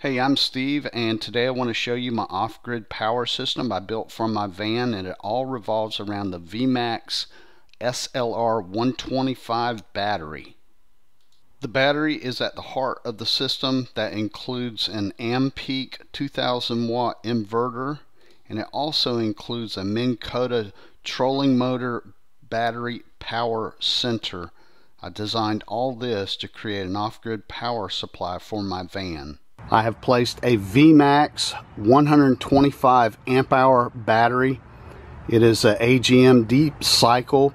Hey, I'm Steve and today I want to show you my off-grid power system I built from my van and it all revolves around the VMAX SLR 125 battery. The battery is at the heart of the system that includes an Ampeak 2000 watt inverter and it also includes a Minn Kota trolling motor battery power center. I designed all this to create an off-grid power supply for my van. I have placed a VMAX 125 amp hour battery. It is a AGM deep cycle.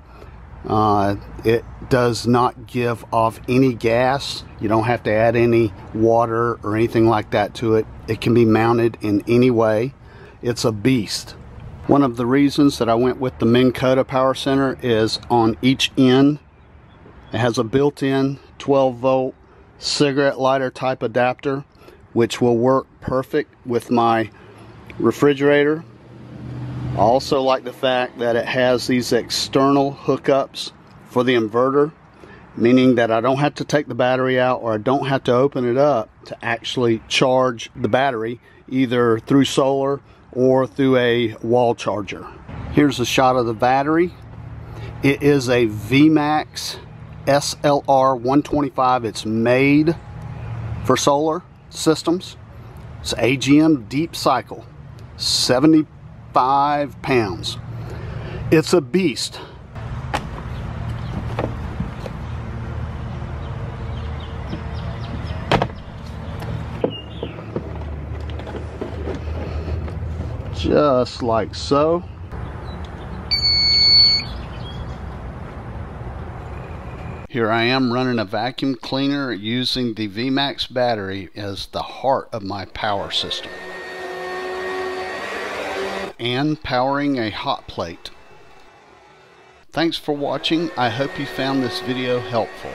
Uh, it does not give off any gas. You don't have to add any water or anything like that to it. It can be mounted in any way. It's a beast. One of the reasons that I went with the Minn Kota Power Center is on each end it has a built-in 12 volt cigarette lighter type adapter which will work perfect with my refrigerator. I also like the fact that it has these external hookups for the inverter, meaning that I don't have to take the battery out or I don't have to open it up to actually charge the battery either through solar or through a wall charger. Here's a shot of the battery. It is a VMAX SLR 125. It's made for solar systems. It's AGM Deep Cycle, 75 pounds. It's a beast. Just like so. Here I am running a vacuum cleaner using the VMAX battery as the heart of my power system. And powering a hot plate. Thanks for watching. I hope you found this video helpful.